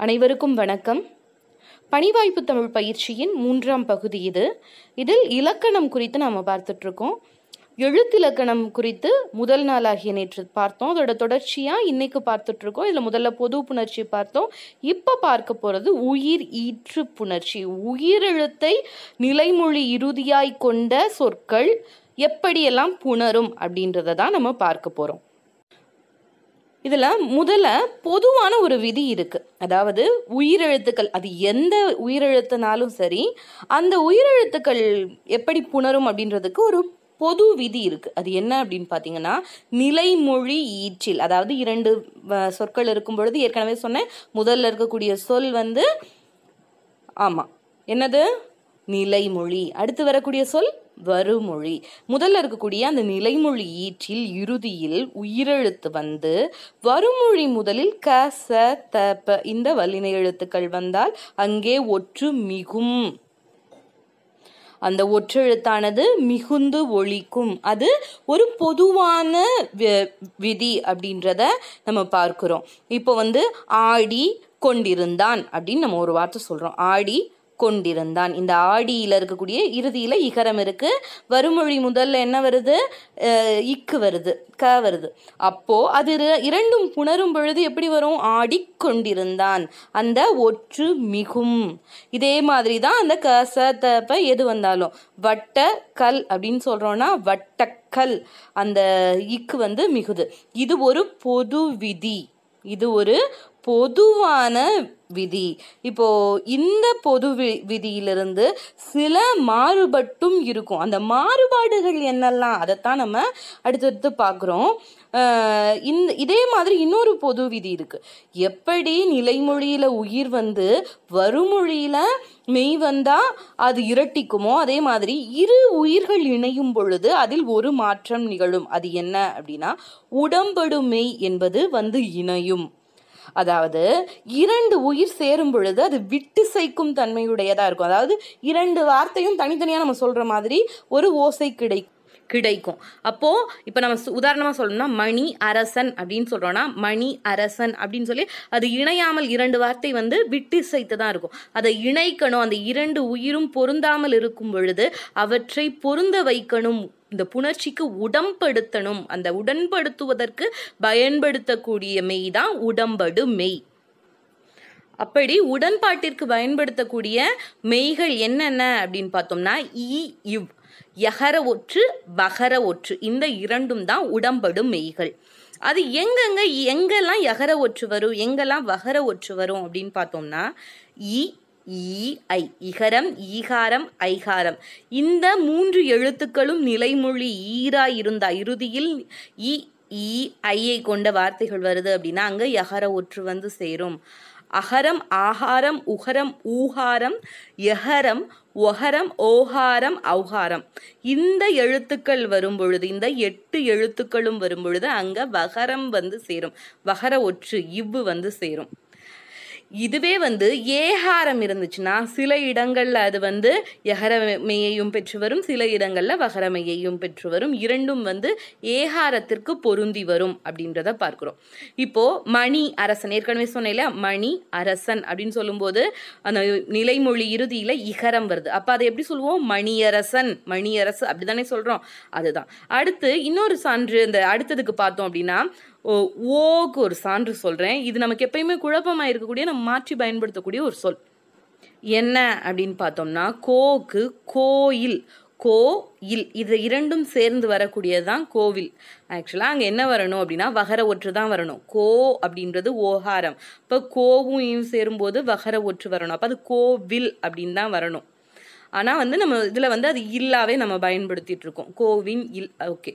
அனைவருக்கும் வணக்கம். பணிவாய்ப்பு தமிழ் பயிற்சியின் மூன்றாம் பகுதி இது. இதில் இலக்கணம் குறித்து நாம் பார்த்துட்ருக்கோம். எழுத்திலக்கணம் குறித்து முதல் நாளாகிய நேற்று பார்த்தோம். அதோட தொடர்ச்சியாக இன்னைக்கு பார்த்துட்ருக்கோம். இதில் முதல்ல பொது புணர்ச்சி பார்த்தோம். இப்போ பார்க்க போகிறது உயிர் ஈற்று புணர்ச்சி. உயிரெழுத்தை நிலைமொழி இறுதியாய் கொண்ட சொற்கள் எப்படியெல்லாம் புணரும் அப்படின்றத தான் நம்ம பார்க்க போகிறோம் இதில் முதல்ல பொதுவான ஒரு விதி இருக்குது அதாவது உயிரெழுத்துக்கள் அது எந்த உயிரெழுத்துனாலும் சரி அந்த உயிரெழுத்துக்கள் எப்படி புணரும் அப்படின்றதுக்கு ஒரு பொது விதி இருக்குது அது என்ன அப்படின்னு பார்த்தீங்கன்னா நிலைமொழி ஈற்றில் அதாவது இரண்டு வ- சொற்கள் இருக்கும் பொழுது ஏற்கனவே சொன்னேன் முதல்ல இருக்கக்கூடிய சொல் வந்து ஆமாம் என்னது? நிலைமொழி. அடுத்து வரக்கூடிய சொல்? வருமொழி. முதல்ல இருக்கக்கூடிய அந்த நிலைமொழி ஈற்றில் இறுதியில் உயிரெழுத்து வந்து வருமொழி முதலில் க ச த ப இந்த வல்லின எழுத்துக்கள் வந்தால் அங்கே ஒற்று மிகும். அந்த ஒற்றெழுத்தானது மிகுந்து ஒழிக்கும். அது ஒரு பொதுவான வி- விதி அப்படின்றத நம்ம பார்க்கிறோம். இப்போ வந்து ஆடி கொண்டிருந்தான் அப்படின்னு நம்ம ஒரு வார்த்தை சொல்றோம். ஆடி கொண்டிருந்தான். இந்த ஆடியில் இருக்கக்கூடிய இறுதியில் இகரம் இருக்குது வருமொழி முதல்ல என்ன வருது? இக்கு வருது க வருது. அப்போது அது இரண்டும் புணரும் பொழுது எப்படி வரும்? ஆடிக்கொண்டிருந்தான் அந்த ஒற்று மிகும். இதே மாதிரி தான் அந்த க ச எது வந்தாலும். வட்ட கல் அப்படின்னு சொல்கிறோன்னா வட்டக்கல். அந்த இக்கு வந்து மிகுது. இது ஒரு பொது விதி. இது ஒரு பொதுவான விதி. இப்போ இந்த பொது வி- விதியிலிருந்து சில மாறுபட்டும் இருக்கும். அந்த மாறுபாடுகள் என்னெல்லாம் அதைத்தான் நம்ம அடுத்தடுத்து பார்க்குறோம். இந்த இதே மாதிரி இன்னொரு பொது விதி இருக்கு. எப்படி நிலைமொழியில உயிர் வந்து வருமொழியில மெய் வந்தால் அது இரட்டிக்குமோ அதே மாதிரி இரு உயிர்கள் இணையும் பொழுது அதில் ஒரு மாற்றம் நிகழும். அது என்ன அப்படின்னா உடம்படு மெய் என்பது வந்து இணையும். அதாவது இரண்டு உயிர் சேரும் பொழுது அது விட்டு சைக்கும் தன்மையுடையதாக இருக்கும். அதாவது இரண்டு வார்த்தையும் தனித்தனியாக நம்ம சொல்கிற மாதிரி ஒரு ஓசை கிடை கிடைக்கும். அப்போ இப்போ நம்ம சு- உதாரணமா சொல்லணும்னா மணி அரசன் அப்படின்னு சொல்றோம்னா மணி அரசன் அப்படின்னு சொல்லி அது இணையாமல் இரண்டு வார்த்தை வந்து விட்டு சைத்து தான் இருக்கும். அதை இணைக்கணும் அந்த இரண்டு உயிரும் பொருந்தாமல் இருக்கும் பொழுது அவற்றை பொருந்த வைக்கணும் இந்த புணர்ச்சிக்கு உடம்படுத்தணும் அந்த உடன்படுத்துவதற்கு பயன்படுத்தக்கூடிய மெய் தான் உடம்படு மெய். அப்படி உடன்பாட்டிற்கு பயன்படுத்தக்கூடிய மெய்கள் என்னென்ன அப்படின்னு பார்த்தோம்னா இ இவ். யகர ஒற்று பகர ஒற்று இந்த இரண்டும் தான் உடம்படும் மெய்கள். அது எங்கெங்க எங்கெல்லாம் யகர ஒற்று வரும் எங்கெல்லாம் வகர ஒற்று வரும் அப்படின்னு பார்த்தோம்னா இ ஈ ஐ. இகரம் ஈகாரம் ஐகாரம் இந்த மூன்று எழுத்துக்களும் நிலைமொழி ஈரா இருந்தா இறுதியில் இ ஈ ஐயை கொண்ட வார்த்தைகள் வருது அப்படின்னா அங்கே யகர ஒற்று வந்து சேரும். அகரம் ஆகாரம் உகரம் ஊகாரம் எஹரம் ஒஹரம் ஓஹாரம் ஔகாரம் இந்த எழுத்துக்கள் வரும் பொழுது இந்த எட்டு எழுத்துக்களும் வரும் பொழுது அங்க வகரம் வந்து சேரும். வகர ஒற்று இவ்வு வந்து சேரும். இதுவே வந்து ஏகாரம் இருந்துச்சுன்னா சில இடங்களில் அது வந்து எகரமையையும் பெற்று வரும் சில இடங்களில் வகரமையையும் பெற்று வரும். இரண்டும் வந்து ஏகாரத்திற்கு பொருந்தி வரும் அப்படின்றத பார்க்குறோம். இப்போது மணி அரசன் ஏற்கனவே சொன்னேன்ல மணி அரசன் அப்படின்னு சொல்லும்போது அந்த நிலைமொழி இறுதியில் இகரம் வருது. அப்போ அதை எப்படி சொல்லுவோம்? மணியரசன் மணியரசு அப்படிதானே சொல்கிறோம் அதுதான். அடுத்து இன்னொரு சான்று இந்த அடுத்ததுக்கு பார்த்தோம் அப்படின்னா ஓக்கு ஒரு சான்று சொல்கிறேன் இது நமக்கு எப்பயுமே குழப்பமாக இருக்கக்கூடிய நம்ம மாற்றி பயன்படுத்தக்கூடிய ஒரு சொல். என்ன அப்படின்னு பார்த்தோம்னா கோக்கு கோயில். கோ இல். இது இரண்டும் சேர்ந்து வரக்கூடியது தான் கோவில். ஆக்சுவலாக அங்கே என்ன வரணும் அப்படின்னா வகர ஒற்று தான் வரணும். கோ அப்படின்றது ஓகாரம் இப்போ கோவும் இயும் சேரும்போது வகர ஒற்று வரணும். அப்போ அது கோவில் அப்படின்னு தான் வரணும். ஆனால் வந்து நம்ம இதில் வந்து அது இல்லாவே நம்ம பயன்படுத்திட்டு இருக்கோம். கோவின் இல் ஓகே.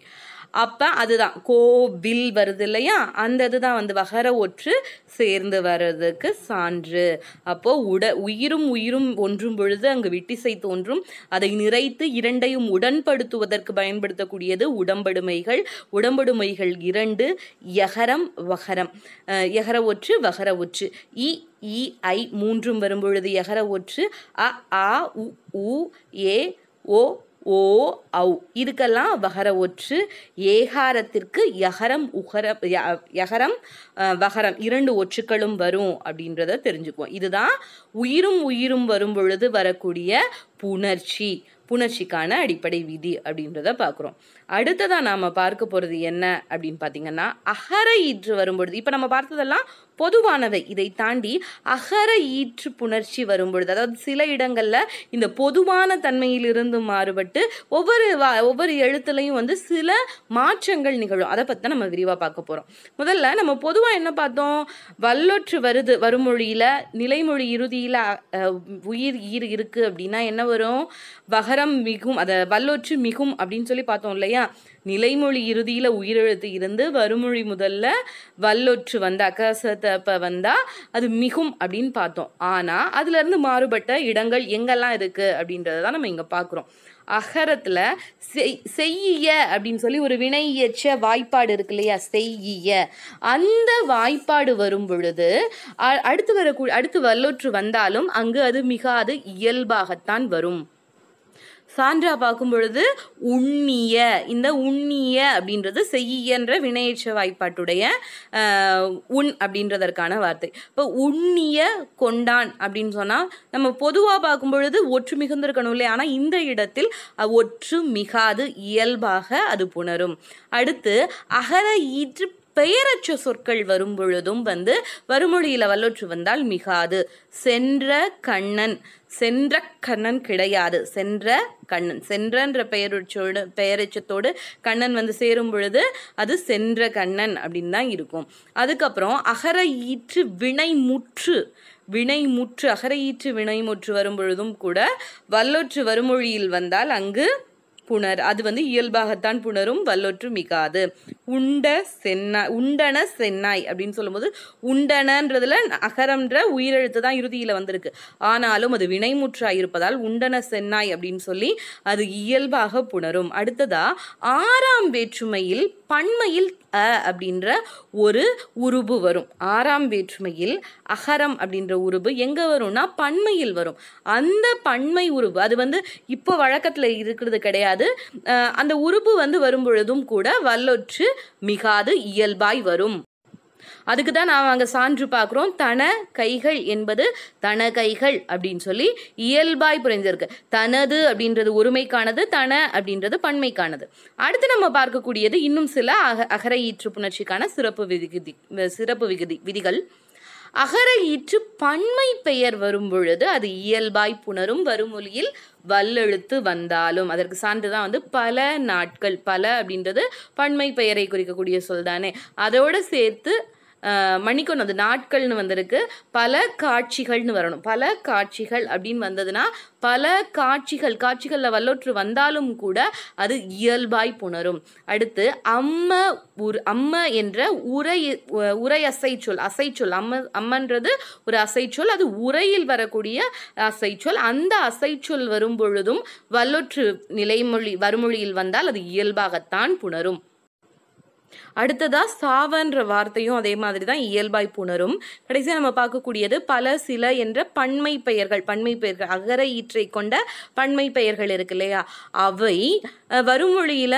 அப்போ அதுதான். கோவில் வருது இல்லையா? அந்த இதுதான் வந்து வகர ஒற்று சேர்ந்து வர்றதுக்கு சான்று. அப்போ உட உயிரும் உயிரும் ஒன்றும் பொழுது அங்கு விட்டிசை தோன்றும். அதை நிறைத்து இரண்டையும் உடன்படுத்துவதற்கு பயன்படுத்தக்கூடியது உடம்படுமைகள். உடம்படுமைகள் இரண்டு யகரம் வகரம். எகர யகர ஒற்று வகர ஒற்று. இ இ ஐ மூன்றும் வரும்பொழுது யகர ஒற்று. அ ஆ உ உ ஏ ஓ ஓ ஔ. இதுக்கெல்லாம் வகர ஒற்று ஏகாரத்திற்கு யகரம் உகர யகரம் வகரம். இரண்டு ஒற்றுக்களும் வரும் அப்படின்றத தெரிஞ்சுக்குவோம். இதுதான் உயிரும் உயிரும் வரும் பொழுது வரக்கூடிய புணர்ச்சி புணர்ச்சிக்கான அடிப்படை விதி அப்படின்றத பார்க்குறோம். அடுத்ததாக நாம் பார்க்க போகிறது என்ன அப்படின்னு பார்த்தீங்கன்னா அகர ஈற்று வரும்பொழுது இப்போ நம்ம பார்த்ததெல்லாம் பொதுவானவை. இதை தாண்டி அகர ஈற்று புணர்ச்சி வரும்பொழுது அதாவது சில இடங்களில் இந்த பொதுவான தன்மையிலிருந்து மாறுபட்டு ஒவ்வொரு வா ஒவ்வொரு எழுத்துலையும் வந்து சில மாற்றங்கள் நிகழும். அதை பற்றி நம்ம விரிவாக பார்க்க போகிறோம் முதல்ல நம்ம பொதுவாக என்ன பார்த்தோம்? வல்லொற்று வருது வருமொழியில் நிலைமொழி இறுதியில் உயிர் ஈர் இருக்குது அப்படின்னா என்ன வரும்? வகரம் மிகும் அதை வல்லொற்று மிகும் அப்படின்னு சொல்லி பார்த்தோம் இல்லையா? நிலைமொழி இறுதியில் உயிரெழுத்து இருந்து வருமொழி முதல்ல வல்லொற்று வந்தா அக்கசத்தப்ப வந்தால் அது மிகும் அப்படின்னு பார்த்தோம். ஆனால் அதுலேருந்து மாறுபட்ட இடங்கள் எங்கெல்லாம் இருக்குது அப்படின்றத தான் நம்ம இங்கே பார்க்குறோம். அகரத்தில் செய் செய்ய அப்படின்னு சொல்லி ஒரு வினை இயற்ற வாய்ப்பாடு இருக்கு இல்லையா? செய்ய அந்த வாய்ப்பாடு வரும் பொழுது அடுத்து வரக்கூடிய அடுத்து வல்லொற்று வந்தாலும் அங்கு அது மிகாது இயல்பாகத்தான் வரும். சான்றா பார்க்கும் பொழுது உண்ணிய இந்த உண்ணிய அப்படின்றது செய்யன்ற வினையேற்ற வாய்ப்பாட்டுடைய உண் அப்படின்றதற்கான வார்த்தை. இப்போ உண்ணிய கொண்டான் அப்படின்னு சொன்னால் நம்ம பொதுவாக பார்க்கும் பொழுது ஒற்று மிகுந்திருக்கணும் இல்லையா? ஆனால் இந்த இடத்தில் ஒற்று மிகாது இயல்பாக அது புணரும். அடுத்து அகர ஈற்று பெயரற்ற சொற்கள் வரும் பொழுதும் வந்து வருமொழியில் வல்லொற்று வந்தால் மிகாது. சென்ற கண்ணன் சென்ற கண்ணன் கிடையாது. சென்ற கண்ணன். சென்றன்ற பெயரச்சோடு பெயரெச்சத்தோடு கண்ணன் வந்து சேரும் பொழுது அது சென்ற கண்ணன் அப்படின்னு தான் இருக்கும். அதுக்கப்புறம் அகர ஈற்று வினை முற்று. வினை முற்று அகர ஈற்று வினை முற்று வரும் பொழுதும் கூட வல்லொற்று வருமொழியில் வந்தால் அங்கு புணர். அது வந்து இயல்பாகத்தான் புணரும் வல்லொற்று மிகாது. உண்ட சென்னாய் உண்டன சென்னாய் அப்படின்னு சொல்லும்போது உண்டனன்றதுல அகரம்ன்ற உயிரெழுத்து தான் இறுதியில் வந்திருக்கு. ஆனாலும் அது வினைமுற்றாய் இருப்பதால் உண்டன சென்னாய் அப்படின்னு சொல்லி அது இயல்பாக புணரும். அடுத்ததா ஆறாம் வேற்றுமையில் பன்மையில் அ அப்படின்ற ஒரு உருபு வரும். ஆறாம் வேற்றுமையில் அகரம் அப்படின்ற உருபு எங்கே வரும்னா பன்மையில் வரும். அந்த பன்மை உருபு அது வந்து இப்போ வழக்கத்தில் இருக்கிறது கிடையாது. அந்த உருபு வந்து வரும் பொழுதும் கூட வல்லொற்று மிகாது இயல்பாய் வரும். அதுக்கு தான் நாம் அங்கே சான்று பார்க்குறோம். தன கைகள் என்பது தன கைகள் அப்படின்னு சொல்லி இயல்பாய் புரிஞ்சிருக்கு. தனது அப்படின்றது ஒருமைக்கானது தன அப்படின்றது பன்மைக்கானது. அடுத்து நம்ம பார்க்கக்கூடியது இன்னும் சில அக அகர ஈற்று புணர்ச்சிக்கான சிறப்பு விகுதி சிறப்பு விகுதி விதிகள். அகர ஈற்று பன்மை பெயர் வரும் பொழுது அது இயல்பாய் புணரும் வருமொழியில் வல்லெழுத்து வந்தாலும். அதற்கு சான்று தான் வந்து பல நாட்கள் பல அப்படின்றது பன்மை பெயரை குறிக்கக்கூடிய சொல் தானே. அதோடு சேர்த்து மன்னிக்கணும். அது நாட்கள்னு வந்திருக்கு. பல காட்சிகள்னு வரணும். பல காட்சிகள் அப்படின்னு வந்ததுன்னா பல காட்சிகள் காட்சிகளில் வல்லொற்று வந்தாலும் கூட அது இயல்பாய் புணரும். அடுத்து அம்ம உர் அம்ம என்ற உரை உரை அசைச்சொல் அசைச்சொல். அம்ம அம்மன்றது ஒரு அசைச்சொல் அது உரையில் வரக்கூடிய அசைச்சொல். அந்த அசைச்சொல் வரும் பொழுதும் வல்லொற்று நிலைமொழி வருமொழியில் வந்தால் அது இயல்பாகத்தான் புணரும். அடுத்ததா சாவன்ற வார்த்தையும் அதே மாதிரி தான் இயல்பாய் புணரும். கடைசியாக நம்ம பார்க்கக்கூடியது பல சில என்ற பன்மை பெயர்கள் பன்மை பெயர்கள் அகர ஈற்றை கொண்ட பன்மை பெயர்கள் இருக்கு இல்லையா? அவை வருமொழியில் வருமொழியில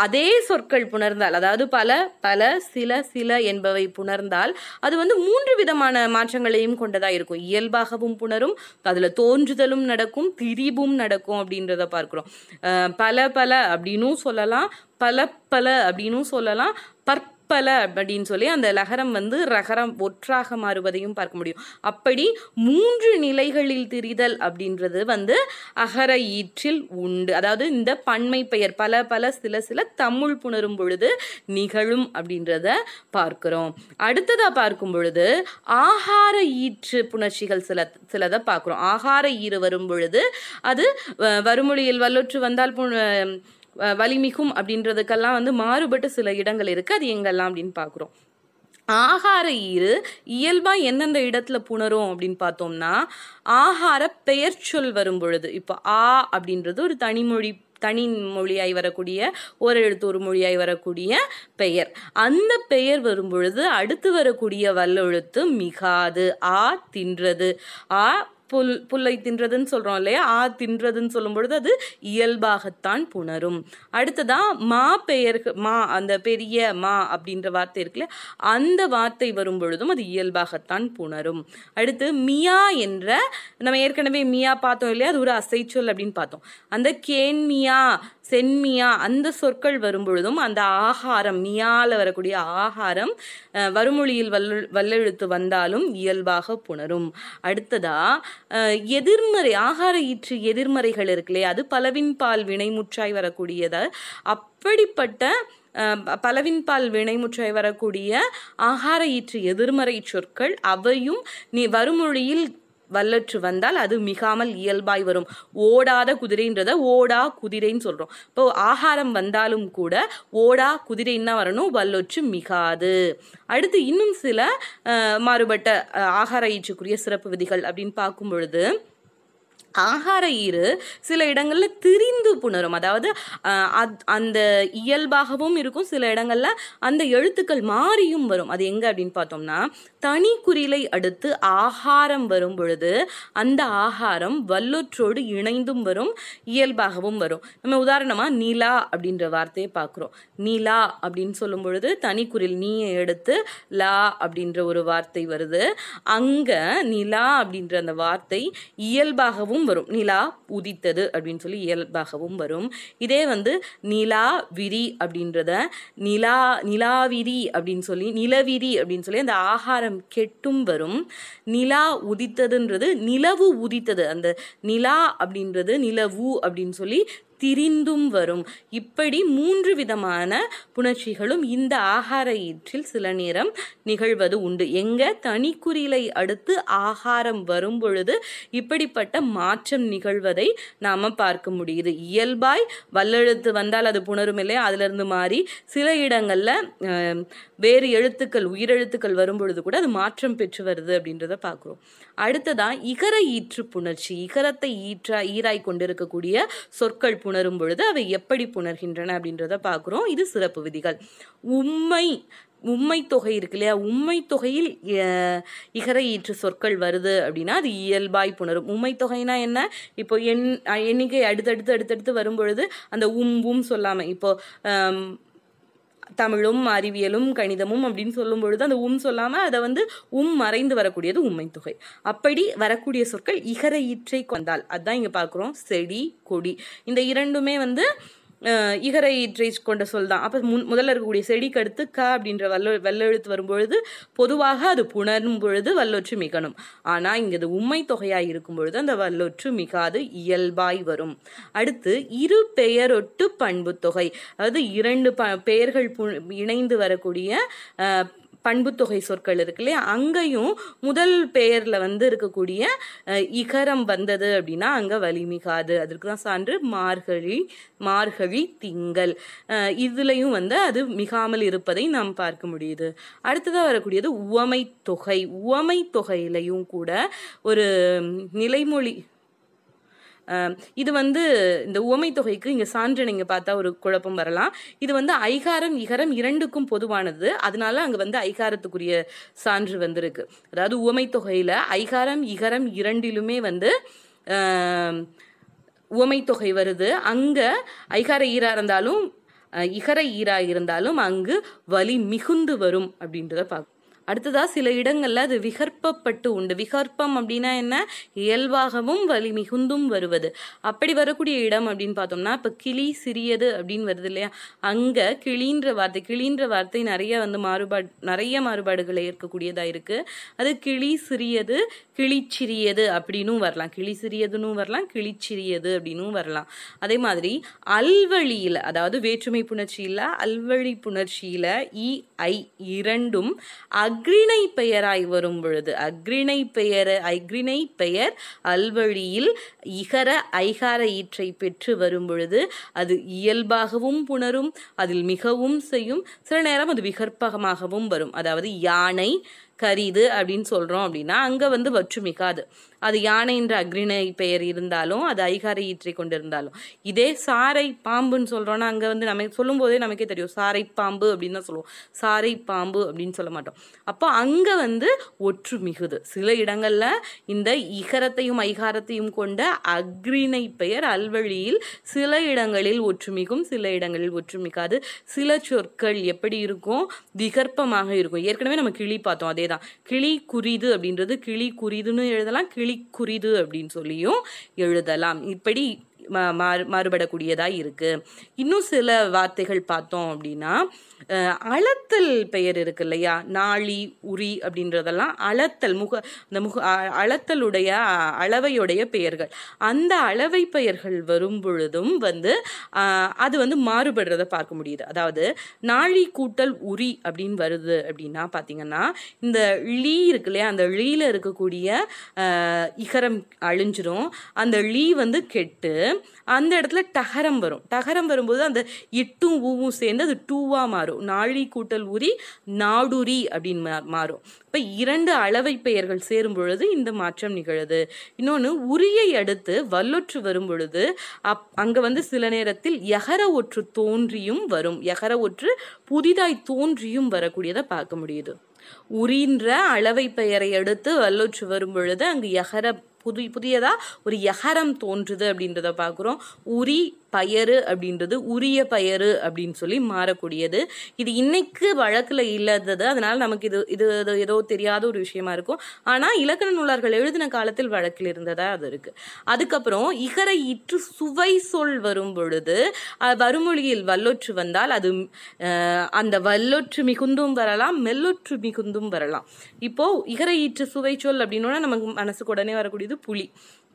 அதே சொற்கள் புணர்ந்தால் அதாவது பல பல சில சில என்பவை புணர்ந்தால் அது வந்து மூன்று விதமான மாற்றங்களையும் கொண்டதாக இருக்கும். இயல்பாகவும் புணரும் அதில் தோன்றுதலும் நடக்கும் திரிபும் நடக்கும் அப்படின்றத பார்க்குறோம். அஹ், பல பல அப்படின்னும் சொல்லலாம். பல பல அப்படின்னும் சொல்லலாம். பற்பல அப்படின்னு சொல்லி அந்த லகரம் வந்து ரகரம் ஒற்றாக மாறுவதையும் பார்க்க முடியும். அப்படி மூன்று நிலைகளில் திரிதல் அப்படின்றது வந்து அகர ஈற்றில் உண்டு. அதாவது இந்த பன்மை பெயர் பல பல சில சில தமிழ் புணரும் பொழுது நிகழும் அப்படின்றத பார்க்கிறோம். அடுத்ததாக பார்க்கும் பொழுது ஆகார ஈற்று புணர்ச்சிகள் சில சிலதை பார்க்குறோம். ஆகார ஈறு வரும் பொழுது அது வறுமொழியில் வல்லொற்று வந்தால் வலிமிகும் அப்படின்றதுக்கெல்லாம் வந்து மாறுபட்ட சில இடங்கள் இருக்குது அது எங்கெல்லாம் அப்படின்னு பார்க்குறோம். ஆகார ஈறு இயல்பாக எந்தெந்த இடத்துல புணரும் அப்படின்னு பார்த்தோம்னா ஆகார பெயர் சொல் வரும் பொழுது இப்போ ஆ அப்படின்றது ஒரு தனிமொழி தனி மொழியாய் வரக்கூடிய ஒரு எழுத்து ஒரு மொழியாய் வரக்கூடிய பெயர். அந்த பெயர் வரும் பொழுது அடுத்து வரக்கூடிய வல்லெழுத்து மிகாது ஆ தின்றது. ஆ புல் புல்லை தின்றதுன்னு சொல்கிறோம் இல்லையா? ஆ தின்றதுன்னு சொல்லும் பொழுது அது இயல்பாகத்தான் புணரும். அடுத்ததாக மா பெயர்கள் மா அந்த பெரிய மா அப்படின்ற வார்த்தை இருக்குல்ல அந்த வார்த்தை வரும் பொழுதும் அது இயல்பாகத்தான் புணரும். அடுத்து மியா என்ற நம்ம ஏற்கனவே மியா பார்த்தோம் இல்லையா? அது ஒரு அசைச்சொல் அப்படின்னு பார்த்தோம். அந்த கேன்மியா சென்மியா அந்த சொற்கள் வரும் பொழுதும் அந்த ஆகாரம் மியால வரக்கூடிய ஆகாரம் வருமொழியில் வல்ல வல்லெழுத்து வந்தாலும் இயல்பாக புணரும். அடுத்ததா எதிர்மறை ஆகார ஈற்று எதிர்மறைகள் இருக்கு இல்லையா அது பலவின் பால் வினைமுற்றாய் வரக்கூடியது. அப்படிப்பட்ட பலவின் பால் வினைமுற்றாய் வரக்கூடிய ஆகார ஈற்று எதிர்மறை சொற்கள் அவையும் நீ வருமொழியில் வல்லற்று வந்தால் அது மிகாமல் இயல்பாய் வரும். ஓடாத குதிரைன்றத ஓடா குதிரைன்னு சொல்றோம். இப்போ ஆகாரம் வந்தாலும் கூட ஓடா குதிரைன்னா வரணும் வல்லொற்று மிகாது. அடுத்து இன்னும் சில மாறுபட்ட ஆகார ஈற்றுக்குரிய சிறப்பு விதிகள் அப்படின்னு பார்க்கும் பொழுது ஆகார ஈறு சில இடங்களில் திரிந்து புணரும். அதாவது அத்- அந்த இயல்பாகவும் இருக்கும். சில இடங்களில் அந்த எழுத்துக்கள் மாறியும் வரும். அது எங்க அப்படின்னு பார்த்தோம்னா தனி குறிலை அடுத்து ஆகாரம் வரும் பொழுது அந்த ஆகாரம் வல்லொற்றோடு இணைந்தும் வரும் இயல்பாகவும் வரும். நம்ம உதாரணமாக நிலா அப்படின்ற வார்த்தையை பார்க்குறோம். நிலா அப்படின்னு சொல்லும் பொழுது தனி குறில் நீயை எடுத்து லா அப்படின்ற ஒரு வார்த்தை வருது. அங்க நிலா அப்படின்ற அந்த வார்த்தை இயல்பாகவும் வரும். நிலா உதித்தது அப்படின்னு சொல்லி இயல்பாகவும் வரும். இதே வந்து நிலா விரி அப்படின்றத நிலா நிலாவிரி அப்படின்னு சொல்லி நிலவிரி அப்படின்னு சொல்லி அந்த ஆகாரம் கெட்டும் வரும். நிலா உதித்ததுன்றது நிலவு உதித்தது. அந்த நிலா அப்படின்றது நிலவு அப்படின்னு சொல்லி திரிந்தும் வரும். இப்படி மூன்று விதமான புணர்ச்சிகளும் இந்த ஆகார ஈற்றில் சில நேரம் நிகழ்வது உண்டு. எங்க? தனிக்குறிலை அடுத்து ஆகாரம் வரும் பொழுது இப்படிப்பட்ட மாற்றம் நிகழ்வதை நாம பார்க்க முடியுது. இயல்பாய் வல்லெழுத்து வந்தால் அது புணரும் இல்லையா? அதுலேருந்து மாறி சில இடங்களில் வேறு எழுத்துக்கள் உயிரெழுத்துக்கள் வரும் பொழுது கூட அது மாற்றம் பெற்று வருது அப்படின்றத பார்க்குறோம். அடுத்ததான் இகர ஈற்று புணர்ச்சி. இகரத்தை ஈற்றா ஈராய் கொண்டிருக்கக்கூடிய சொற்கள் புணரும் பொழுது அவை எப்படி புணர்கின்றன அப்படின்றத பார்க்குறோம். இது சிறப்பு விதிகள். உண்மை உண்மை தொகை இருக்கு இல்லையா? உண்மை தொகையில் இகர ஈற்று சொற்கள் வருது அப்படின்னா அது இயல்பாய் புணரும். உண்மை தொகைனா என்ன? இப்போ எண் எண்ணிக்கை அடுத்தடுத்து அடுத்தடுத்து வரும் பொழுது அந்த உம் உம் சொல்லாமல் இப்போ தமிழும் அறிவியலும் கணிதமும் அப்படின்னு சொல்லும் பொழுது அந்த உம் சொல்லாம அதை வந்து உம் மறைந்து வரக்கூடியது உண்மை தொகை. அப்படி வரக்கூடிய சொற்கள் இகர ஈற்றை கொண்டால். அதான் இங்க பார்க்குறோம். செடி கொடி. இந்த இரண்டுமே வந்து இகரை ஈற்றை கொண்ட சொல் தான். அப்போ முன் முதல்ல இருக்கக்கூடிய செடிக்கு அடுத்து க அப்படின்ற வல்ல வெள்ளெழுத்து வரும்பொழுது பொதுவாக அது புணரும் பொழுது வல்லொற்று மிகணும். ஆனால் இங்கே இது உம்மை தொகையாக இருக்கும் பொழுது அந்த வல்லொற்று மிகாது இயல்பாய் வரும். அடுத்து இரு பெயரொட்டு பண்பு தொகை. அதாவது இரண்டு ப பெயர்கள் பு இணைந்து வரக்கூடிய பண்புத்தொகை சொற்கள் இருக்கு இல்லையா? அங்கேயும் முதல் பெயரில் வந்து இருக்கக்கூடிய இகரம் வந்தது அப்படின்னா அங்கே வலிமிகாது. அதற்கு தான் சான்று மார்கழி மார்கழி திங்கள். இதுலையும் வந்து அது மிகாமல் இருப்பதை நாம் பார்க்க முடியுது. அடுத்ததாக வரக்கூடியது உவமை தொகை உவமை தொகையிலையும் கூட ஒரு நிலைமொழி இது வந்து இந்த உவமை தொகைக்கு இங்க சான்று நீங்க பார்த்தா ஒரு குழப்பம் வரலாம். இது வந்து ஐகாரம் இகரம் இரண்டுக்கும் பொதுவானது. அதனால அங்க வந்து ஐகாரத்துக்குரிய சான்று வந்திருக்கு. அதாவது உவமை தொகையில ஐகாரம் இகரம் இரண்டிலுமே வந்து உவமை தொகை வருது. அங்க ஐகார ஈரா இருந்தாலும் இகர ஈரா இருந்தாலும் அங்கு வலி மிகுந்து வரும் அப்படின்றத பார்க்கும் அடுத்ததாக சில இடங்களில் அது விகற்பப்பட்டு உண்டு. விகற்பம் அப்படின்னா என்ன? இயல்பாகவும் வலி மிகுந்தும் வருவது. அப்படி வரக்கூடிய இடம் அப்படின்னு பார்த்தோம்னா இப்போ கிளி சிறியது அப்படின்னு வருது இல்லையா? அங்கே கிளின்ற வார்த்தை கிளின்ற வார்த்தை நிறைய வந்து மாறுபாடு நிறைய மாறுபாடுகளை இருக்கக்கூடியதாக இருக்குது அது கிளி சிறியது கிளிச்சிறியது அப்படின்னும் வரலாம். கிளி சிறியதுன்னு வரலாம் கிளிச்சிறியது அப்படின்னும் வரலாம். அதே மாதிரி அல்வழியில் அதாவது வேற்றுமை புணர்ச்சியில் அல்வழி புணர்ச்சியில் இ ஐ இரண்டும் அக்ரிணை பெயராய் வரும் பொழுது அக்ரிணை பெயர் அக்ரிணை பெயர் அல்வழியில் இகர ஐகார ஈற்றை பெற்று வரும் பொழுது அது இயல்பாகவும் புணரும் அதில் மிகவும் செய்யும் சில நேரம் அது விகற்பகமாகவும் வரும். அதாவது யானை கரிது அப்படின்னு சொல்கிறோம் அப்படின்னா அங்கே வந்து வற்றுமிக்காது அது யானை என்ற அக்ரிணை பெயர் இருந்தாலும் அது ஐகாரை ஈற்றை கொண்டிருந்தாலும். இதே சாரை பாம்புன்னு சொல்கிறோன்னா அங்கே வந்து நம்ம சொல்லும் போதே நமக்கே தெரியும். சாரை பாம்பு அப்படின்னு தான் சொல்லுவோம். சாரை பாம்பு அப்படின்னு சொல்ல மாட்டோம். அப்போ அங்கே வந்து ஒற்று மிகுது. சில இடங்களில் இந்த இகரத்தையும் ஐகாரத்தையும் கொண்ட அக்ரிணை பெயர் அல்வழியில் சில இடங்களில் ஒற்றுமிகும் சில இடங்களில் ஒற்றுமிக்காது சில சொற்கள் எப்படி இருக்கும்? விகற்பமாக இருக்கும். ஏற்கனவே நம்ம கிளி பார்த்தோம். அதே தான் கிளி குறிது அப்படின்றது கிளி குறிதுன்னு எழுதலாம் கிளி குறிது அப்படின்னு சொல்லியும் எழுதலாம். இப்படி மாறு மாறுபடக்கூடியதாக இருக்குது இன்னும் சில வார்த்தைகள் பார்த்தோம் அப்படின்னா அளத்தல் பெயர் இருக்கு இல்லையா? நாளி உரி அப்படின்றதெல்லாம் அளத்தல் முக இந்த முக அ- அளத்தலுடைய அளவையுடைய பெயர்கள். அந்த அளவை பெயர்கள் வரும் பொழுதும் வந்து அது வந்து மாறுபடுறத பார்க்க முடியுது. அதாவது நாழி கூட்டல் உரி அப்படின்னு வருது அப்படின்னா பார்த்தீங்கன்னா இந்த லீ இருக்கு இல்லையா? அந்த லீல இருக்கக்கூடிய இகரம் அழிஞ்சிரும். அந்த லீ வந்து கெட்டு அந்த இடத்துல டகரம் வரும். டகரம் வரும்போது அந்த இட்டும் ஊவும் சேர்ந்து அது டூவாக மாறும். நாழி கூட்டல் உரி நாடுரி அப்படின்னு மா- மாறும். இப்போ இரண்டு அளவை பெயர்கள் சேரும் பொழுது இந்த மாற்றம் நிகழுது. இன்னொன்று உரியை அடுத்து வல்லொற்று வரும் பொழுது அப் அங்கே வந்து சில நேரத்தில் யகர ஒற்று தோன்றியும் வரும். யகர ஒற்று புதிதாய் தோன்றியும் வரக்கூடியதை பார்க்க முடியுது. உரின்ற அளவை பெயரை அடுத்து வல்லொற்று வரும் பொழுது அங்கு யகர புதி புதியதாக ஒரு யகரம் தோன்றுது அப்படின்றத பார்க்குறோம் உரி பயறு அப்படின்றது உரிய பயறு அப்படின்னு சொல்லி மாறக்கூடியது. இது இன்னைக்கு வழக்கில் இல்லாதது அதனால நமக்கு இது இது ஏதோ தெரியாத ஒரு விஷயமா இருக்கும். ஆனால் இலக்கண நூலார்கள் எழுதின காலத்தில் வழக்கில் இருந்ததாக அது இருக்கு. அதுக்கப்புறம் இகர இற்று சுவை சொல் வரும் பொழுது வருமொழியில் வல்லொற்று வந்தால் அது அந்த வல்லொற்று மிகுந்தும் வரலாம் மெல்லொற்று மிகுந்தும் வரலாம். இப்போ இகர ஈற்று சுவை சொல் அப்படின்னோட நமக்கு மனசுக்கு உடனே வரக்கூடியது புளி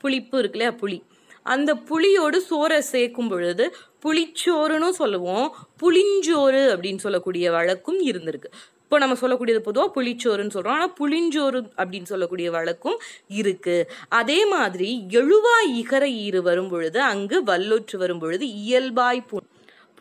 புளிப்பு இருக்கு இல்லையா? புளி. அந்த புளியோடு சோறை சேர்க்கும் பொழுது புளிச்சோறுன்னு சொல்லுவோம். புளிஞ்சோறு அப்படின்னு சொல்லக்கூடிய வழக்கும் இருந்திருக்கு. இப்போ நம்ம சொல்லக்கூடியது பொதுவாக புளிச்சோறுன்னு சொல்கிறோம் ஆனால் புளிஞ்சோறு அப்படின்னு சொல்லக்கூடிய வழக்கும் இருக்குது அதே மாதிரி எழுவாய் இகர ஈறு வரும் பொழுது அங்கு வல்லொற்று வரும் பொழுது இயல்பாய் பு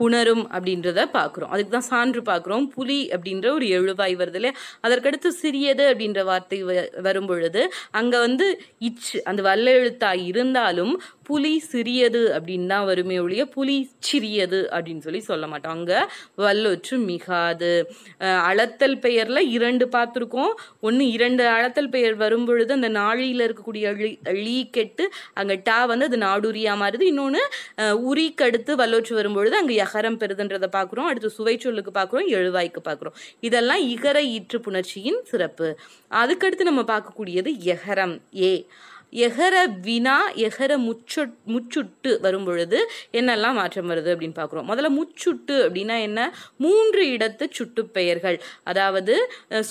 புணரும் அப்படின்றத பார்க்குறோம். அதுக்கு தான் சான்று பார்க்குறோம். புலி அப்படின்ற ஒரு எழுவாய் வருது இல்லையா? அதற்கடுத்து சிறியது அப்படின்ற வார்த்தை வ- வரும் பொழுது அங்கே வந்து இச் அந்த வல்ல எழுத்தாக இருந்தாலும் புலி சிறியது அப்படின்னு தான் வருமே ஒழிய புலி சிறியது அப்படின்னு சொல்லி சொல்ல மாட்டோம். அங்கே வல்லொற்று மிகாது. அளத்தல் பெயரில் இரண்டு பார்த்துருக்கோம். ஒன்று இரண்டு அளத்தல் பெயர் வரும் பொழுது அந்த நாழியில் இருக்கக்கூடிய அழி அழி கெட்டு அங்கே டா வந்து அது நாடுரியா மாறுது. இன்னொன்று உரிக்கடுத்து வல்லொற்று வரும்பொழுது அங்கே எகரம் பெறுதுன்றதை பார்க்குறோம். அடுத்து சுவை சொல்லுக்கு பார்க்குறோம் எழுவாய்க்கு பார்க்குறோம். இதெல்லாம் இகர ஈற்று புணர்ச்சியின் சிறப்பு. அதுக்கடுத்து நம்ம பார்க்கக்கூடியது எகரம் ஏ. எகர வினா எகர முச்சு முச்சுட்டு வரும்பொழுது என்னெல்லாம் மாற்றம் வருது அப்படின்னு பார்க்குறோம். முதல்ல முச்சுட்டு அப்படின்னா என்ன? மூன்று இடத்து சுட்டு பெயர்கள். அதாவது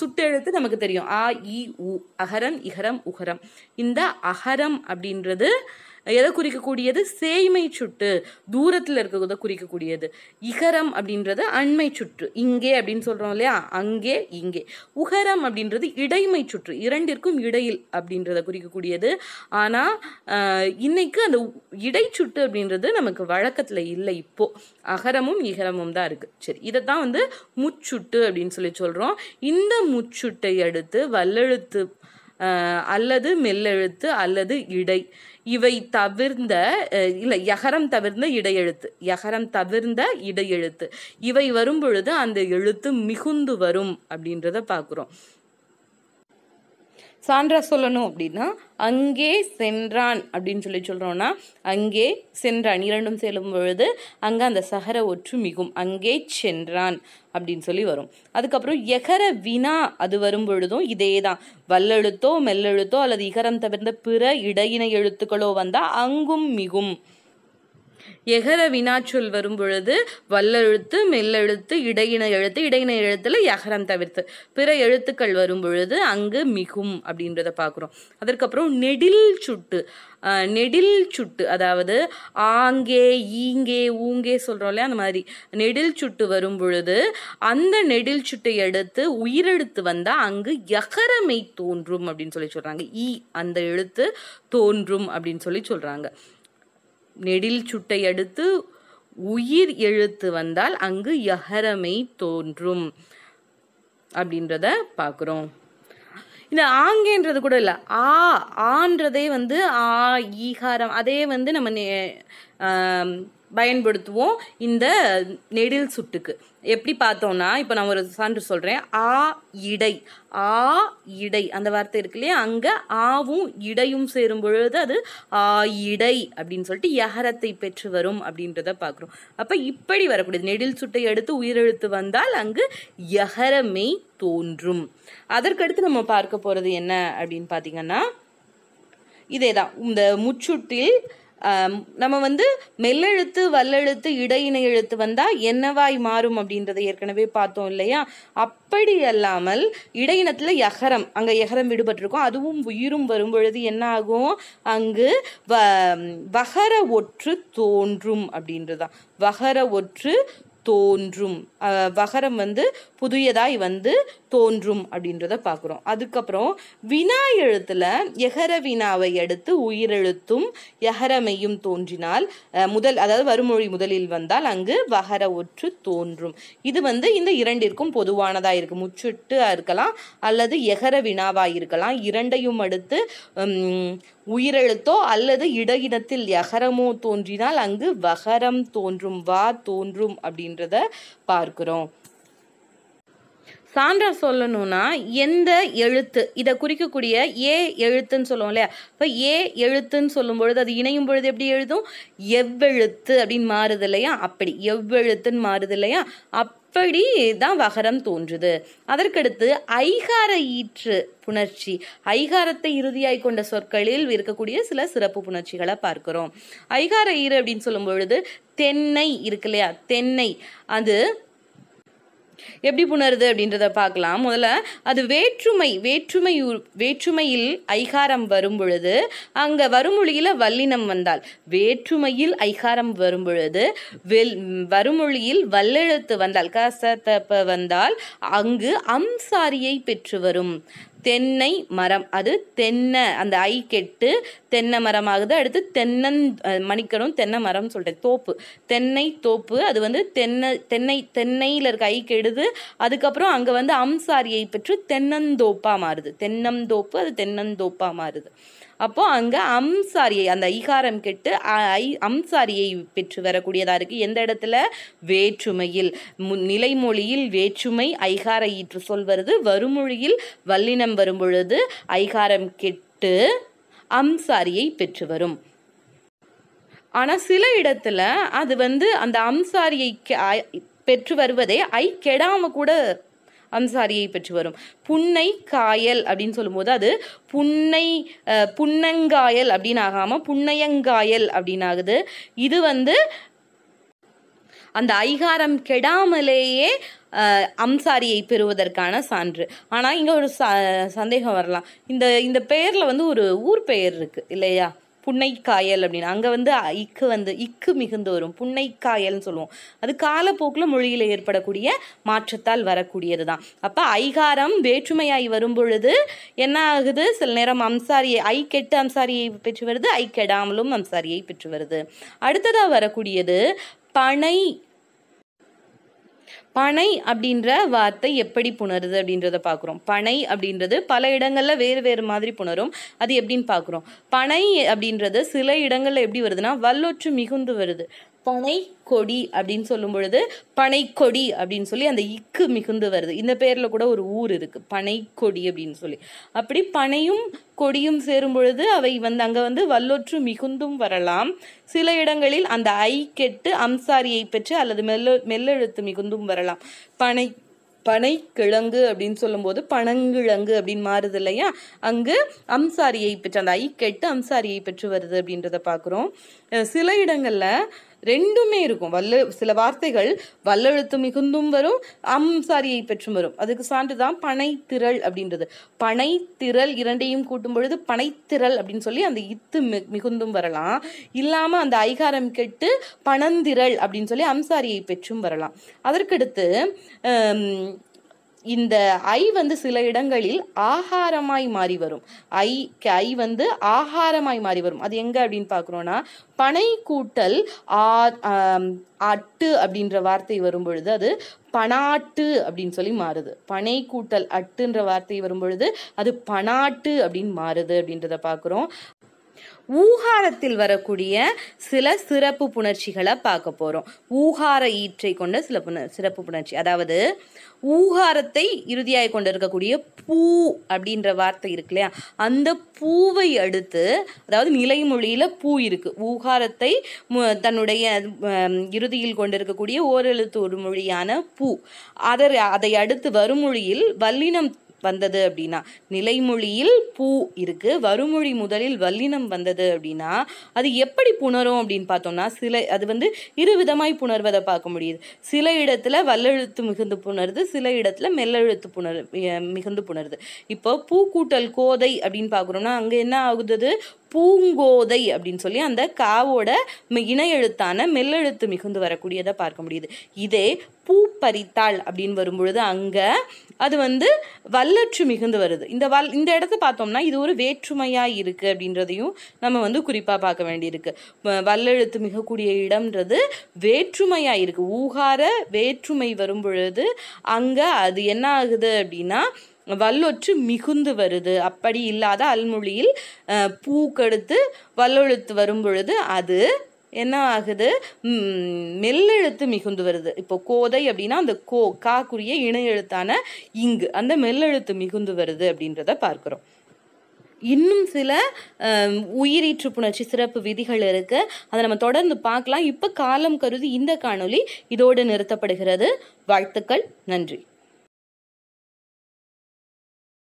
சுட்டெழுத்து நமக்கு தெரியும். ஆ இ உ அகரம் இகரம் உகரம். இந்த அகரம் அப்படின்றது எதை குறிக்கக்கூடியது? சேய்மை சுட்டு தூரத்தில் இருக்கிறத குறிக்கக்கூடியது. இகரம் அப்படின்றது அண்மை சுற்று. இங்கே அப்படின்னு சொல்கிறோம் இல்லையா? அங்கே இங்கே. உகரம் அப்படின்றது இடைமை சுற்று. இரண்டிற்கும் இடையில் அப்படின்றத குறிக்கக்கூடியது. ஆனால் இன்னைக்கு அந்த இடைச்சுட்டு அப்படின்றது நமக்கு வழக்கத்தில் இல்லை இப்போது அகரமும் இகரமும் தான் இருக்குது சரி இதை தான் வந்து முச்சுட்டு அப்படின்னு சொல்லி சொல்கிறோம் இந்த முச்சுட்டை அடுத்து வல்லெழுத்து அல்லது மெல்லெழுத்து அல்லது இடை. இவை தவிர்ந்த அஹ், இல்லை யகரம் தவிர்ந்த இடையெழுத்து. யகரம் தவிர்ந்த இடையெழுத்து. இவை வரும் பொழுது அந்த எழுத்து மிகுந்து வரும் அப்படின்றத பார்க்குறோம். சான்றா சொல்லணும் அப்படின்னா அங்கே சென்றான் அப்படின்னு சொல்லி சொல்கிறோன்னா அங்கே சென்றான். இரண்டும் செல்லும் பொழுது அங்கே அந்த சகர ஒற்று மிகும். அங்கே சென்றான் அப்படின்னு சொல்லி வரும். அதுக்கப்புறம் எகர வினா அது வரும் பொழுதும் இதே தான் வல்லெழுத்தோ மெல்லெழுத்தோ அல்லது இகரம் தவிர்ந்த பிற இடையின எழுத்துக்களோ வந்தால் அங்கும் மிகும். எகர வினாச்சொல் வரும் பொழுது வல்லெழுத்து மெல்லெழுத்து இடையின எழுத்து இடையின எழுத்துல எகரம் தவிர்த்து. பிற எழுத்துக்கள் வரும் பொழுது அங்கு மிகும் அப்படின்றத பார்க்குறோம். அதற்கப்புறம் நெடில் சுட்டு நெடில் சுட்டு அதாவது ஆங்கே ஈங்கே ஊங்கே சொல்கிறோம் இல்லையா அந்த மாதிரி. நெடில் சுட்டு வரும் பொழுது அந்த நெடில் சுட்டை எடுத்து உயிரெழுத்து வந்தால் அங்கு யகரமை தோன்றும் அப்படின்னு சொல்லி சொல்கிறாங்க ஈ அந்த எழுத்து தோன்றும் அப்படின்னு சொல்லி சொல்கிறாங்க நெடில் சுட்டை அடுத்து உயிர் எழுத்து வந்தால் அங்கு யகரமை தோன்றும் அப்படின்றத பார்க்குறோம். இந்த ஆங்கேன்றது கூட இல்லை. ஆ ஆன்றதே வந்து ஆ ஈகாரம். அதே வந்து நம்ம பயன்படுத்துவோம் இந்த நெடில் சுட்டுக்கு. எப்படி பார்த்தோம்னா இப்போ நான் ஒரு சான்று சொல்கிறேன் ஆ இடை. ஆ இடை. அந்த வார்த்தை இருக்கு இல்லையா? அங்கே ஆவும் இடையும் சேரும் பொழுது அது ஆ இடை அப்படின்னு சொல்லிட்டு யகரத்தை பெற்று வரும் அப்படின்றத பார்க்குறோம். அப்போ இப்படி வரக்கூடியது. நெடில் சுட்டை எடுத்து உயிரெழுத்து வந்தால் அங்கு யகரமே தோன்றும். அதற்கடுத்து நம்ம பார்க்க போகிறது என்ன அப்படின்னு பார்த்தீங்கன்னா இதே தான் இந்த முச்சுட்டில் நம்ம வந்து மெல்லெழுத்து வல்லெழுத்து இடையினை எழுத்து வந்தால் என்னவாய் மாறும் அப்படின்றத ஏற்கனவே பார்த்தோம் இல்லையா? அப்படி அல்லாமல் இடையினத்தில் எகரம் அங்கே எகரம் விடுபட்டிருக்கும். அதுவும் உயிரும் வரும் பொழுது என்ன ஆகும்? அங்கு வ வகர ஒற்று தோன்றும் அப்படின்றதான் வகர ஒற்று தோன்றும். வகரம் வந்து புதியதாய் வந்து தோன்றும் அப்படின்றத பார்க்குறோம். அதுக்கப்புறம் வினா எழுத்துல எகர வினாவை எடுத்து உயிரெழுத்தும் எகரமையும் தோன்றினால் முதல் அதாவது வருமொழி முதலில் வந்தால் அங்கு வகர ஒற்று தோன்றும். இது வந்து இந்த இரண்டிற்கும் பொதுவானதாக இருக்கு முச்சுட்டாக இருக்கலாம் அல்லது எகர வினாவாக இருக்கலாம். இரண்டையும் அடுத்து உயிரெழுத்தோ அல்லது இடையினத்தில் எகரமோ தோன்றினால் அங்கு வகரம் தோன்றும் வா தோன்றும் அப்படின்றத பார்க்கிறோம். சான்றாக சொல்லணும்னா எந்த எழுத்து? இதை குறிக்கக்கூடிய ஏ எழுத்துன்னு சொல்லுவோம் இல்லையா? இப்போ ஏ எழுத்துன்னு சொல்லும் பொழுது அது இணையும் பொழுது எப்படி எழுதும்? எவ்வெழுத்து அப்படின்னு மாறுது இல்லையா? அப்படி. எவ்வெழுத்துன்னு மாறுது இல்லையா? அப்படி தான் வகரம் தோன்றுது. அதற்கடுத்து ஐகார ஈற்று புணர்ச்சி. ஐகாரத்தை இறுதியாய் கொண்ட சொற்களில் இருக்கக்கூடிய சில சிறப்பு புணர்ச்சிகளை பார்க்கிறோம். ஐகார ஈறு அப்படின்னு சொல்லும் பொழுது தென்னை இருக்கு இல்லையா? தென்னை. அது எப்படி புணருது அப்படின்றத பார்க்கலாம். முதல்ல அது வேற்றுமை வேற்றுமை வேற்றுமையில் ஐகாரம் வரும் பொழுது அங்கே வருமொழியில் வல்லினம் வந்தால். வேற்றுமையில் ஐகாரம் வரும் பொழுது வெல் வருமொழியில் வல்லெழுத்து வந்தால் கசத்தப்ப வந்தால் அங்கு அம்சாரியை பெற்று வரும். தென்னை மரம். அது தென்னை அந்த ஐ கெட்டு தென்னை மரமாகுது. அடுத்து தென்னன் மணிக்கணும் தென்னை மரம்னு சொல்லிட்டேன் தோப்பு. தென்னை தோப்பு அது வந்து தென்னை தென்னை தென்னையில் இருக்க ஐ கெடுது. அதுக்கப்புறம் அங்கே வந்து அம்சாரியை பெற்று தென்னந்தோப்பாக மாறுது. தென்னந்தோப்பு அது தென்னந்தோப்பாக மாறுது. அப்போ அங்கே அம்சாரியை அந்த ஐகாரம் கெட்டு அ- ஐ அம்சாரியை பெற்று வரக்கூடியதா இருக்கு. எந்த இடத்துல? வேற்றுமையில். நிலைமொழியில் வேற்றுமை ஐகார ஈற்று சொல் வருது. வருமொழியில் வல்லினம் வரும் பொழுது ஐகாரம் கெட்டு அம்சாரியை பெற்று வரும். ஆனால் சில இடத்துல அது வந்து அந்த அம்சாரியை பெற்று வருவதே ஐ கெடாம கூட அம்சாரியை பெற்று வரும். புன்னை காயல் அப்படின்னு சொல்லும்போது அது புன்னை புன்னங்காயல் அப்படின்னு ஆகாமல் புன்னையங்காயல் அப்படின்னு ஆகுது இது வந்து அந்த ஐகாரம் கெடாமலேயே அம்சாரியை பெறுவதற்கான சான்று. ஆனால் இங்கே ஒரு ச சந்தேகம் வரலாம். இந்த இந்த பெயரில் வந்து ஒரு ஊர் பெயர் இருக்குது இல்லையா? புன்னைக்காயல் அப்படின்னு. அங்கே வந்து இக்கு வந்து இக்கு மிகுந்து வரும் புன்னைக்காயல்னு சொல்லுவோம். அது காலப்போக்கில் மொழியில் ஏற்படக்கூடிய மாற்றத்தால் வரக்கூடியது தான். அப்போ ஐகாரம் வேற்றுமையாய் வரும் பொழுது என்ன ஆகுது? சில நேரம் அம்சாரியை ஐ கெட்டு அம்சாரியை பெற்று வருது ஐ கெடாமலும் அம்சாரியை பெற்று வருது. அடுத்ததாக வரக்கூடியது பனை பனை அப்படின்ற வார்த்தை எப்படி புணருது அப்படின்றத பார்க்குறோம். பனை அப்படின்றது பல இடங்களில் வேறு வேறு மாதிரி புணரும். அது எப்படின்னு பார்க்குறோம். பனை அப்படின்றது சில இடங்களில் எப்படி வருதுன்னா வல்லொற்று மிகுந்து வருது. பனை கொடி அப்படின்னு சொல்லும் பொழுது பனைக்கொடி அப்படின்னு சொல்லி அந்த இக்கு மிகுந்து வருது. இந்த பேரில் கூட ஒரு ஊர் இருக்கு பனைக்கொடி அப்படின்னு சொல்லி. அப்படி பனையும் கொடியும் சேரும் பொழுது அவை வந்து அங்கே வந்து வல்லொற்று மிகுந்தும் வரலாம். சில இடங்களில் அந்த ஐ கெட்டு அம்சாரியை பெற்று அல்லது மெல்ல மெல்லெழுத்து மிகுந்தும் வரலாம். பனை பனைக்கிழங்கு அப்படின்னு சொல்லும்போது பனங்கிழங்கு அப்படின்னு மாறுது இல்லையா? அங்கு அம்சாரியை பெற்று அந்த ஐ கெட்டு அம்சாரியை பெற்று வருது அப்படின்றத பார்க்குறோம். சில இடங்களில் ரெண்டுமே இருக்கும். வல்ல சில வார்த்தைகள் வல்லெழுத்து மிகுந்தும் வரும் அம்சாரியை பெற்றும் வரும். அதுக்கு சான்று தான் பனைத்திரள் அப்படின்றது. பனைத்திரள் இரண்டையும் கூட்டும் பொழுது பனைத்திரள் அப்படின்னு சொல்லி அந்த இத்து மி- மிகுந்தும் வரலாம். இல்லாமல் அந்த ஐகாரம் கெட்டு பனந்திரள் அப்படின்னு சொல்லி அம்சாரியை பெற்றும் வரலாம். அதற்கடுத்து இந்த ஐ வந்து சில இடங்களில் ஆகாரமாய் மாறி வரும். ஐ ஐ வந்து ஆகாரமாய் மாறி வரும். அது எங்க அப்படின்னு பார்க்குறோன்னா பனை கூட்டல் ஆ அட்டு அப்படின்ற வார்த்தை வரும் பொழுது அது பனாட்டு அப்படின்னு சொல்லி மாறுது. பனை கூட்டல் அட்டுன்ற வார்த்தை வரும் பொழுது அது பனாட்டு அப்படின்னு மாறுது அப்படின்றத பார்க்குறோம். ஊகாரத்தில் வரக்கூடிய சில சிறப்பு புணர்ச்சிகளை பார்க்க போகிறோம் ஊகார ஈற்றை கொண்ட சில புண சிறப்பு புணர்ச்சி. அதாவது ஊகாரத்தை இறுதியாக கொண்டு இருக்கக்கூடிய பூ அப்படின்ற வார்த்தை இருக்கு இல்லையா? அந்த பூவை அடுத்து அதாவது நிலைமொழியில் பூ இருக்குது ஊகாரத்தை மு- தன்னுடைய இறுதியில் இறுதியில் கொண்டிருக்கக்கூடிய ஓரெழுத்து ஒரு மொழியான பூ. அதை அதை அடுத்து வரும் மொழியில் வல்லினம் வந்தது அப்படின்னா நிலைமொழியில் பூ இருக்கு வருமொழி முதலில் வல்லினம் வந்தது அப்படின்னா அது எப்படி புணரும் அப்படின்னு பார்த்தோம்னா சில அது வந்து இரு விதமாய் புணர்வதை பார்க்க முடியுது. சில இடத்துல வல்லெழுத்து மிகுந்து புணருது சில இடத்துல மெல்லெழுத்து புணர் மிகுந்து புணருது. இப்போ பூ கூட்டல் கோதை அப்படின்னு பார்க்குறோம்னா அங்கே என்ன ஆகுது? பூங்கோதை அப்படின்னு சொல்லி அந்த காவோட மி- இணை எழுத்தான மெல்லெழுத்து மிகுந்து வரக்கூடியதை பார்க்க முடியுது. இதே பூ பறித்தாள் அப்படின்னு வரும்பொழுது அங்கே அது வந்து வல்லற்று மிகுந்து வருது. இந்த வல் இந்த இடத்த பார்த்தோம்னா இது ஒரு வேற்றுமையாக இருக்குது அப்படின்றதையும் நம்ம வந்து குறிப்பாக பார்க்க வேண்டியிருக்கு. வல்லெழுத்து மிகக்கூடிய இடம்ன்றது வேற்றுமையாக இருக்குது ஊகார வேற்றுமை வரும் பொழுது அங்கே அது என்ன ஆகுது அப்படின்னா வல்லொற்று மிகுந்து வருது. அப்படி இல்லாத அல்மொழியில் பூக்கெடுத்து வல்லொழுத்து வல்லெழுத்து வரும் பொழுது அது என்ன ஆகுது? மெல்லெழுத்து மிகுந்து வருது. இப்போ கோதை அப்படின்னா அந்த கோ காக்குரிய இணை எழுத்தான இங்கு. அந்த மெல்லெழுத்து மிகுந்து வருது அப்படின்றத பார்க்குறோம். இன்னும் சில உயிரீற்று புணர்ச்சி சிறப்பு விதிகள் இருக்கு. அதை நம்ம தொடர்ந்து பார்க்கலாம். இப்போ காலம் கருதி இந்த காணொளி இதோடு நிறுத்தப்படுகிறது. வாழ்த்துக்கள். நன்றி.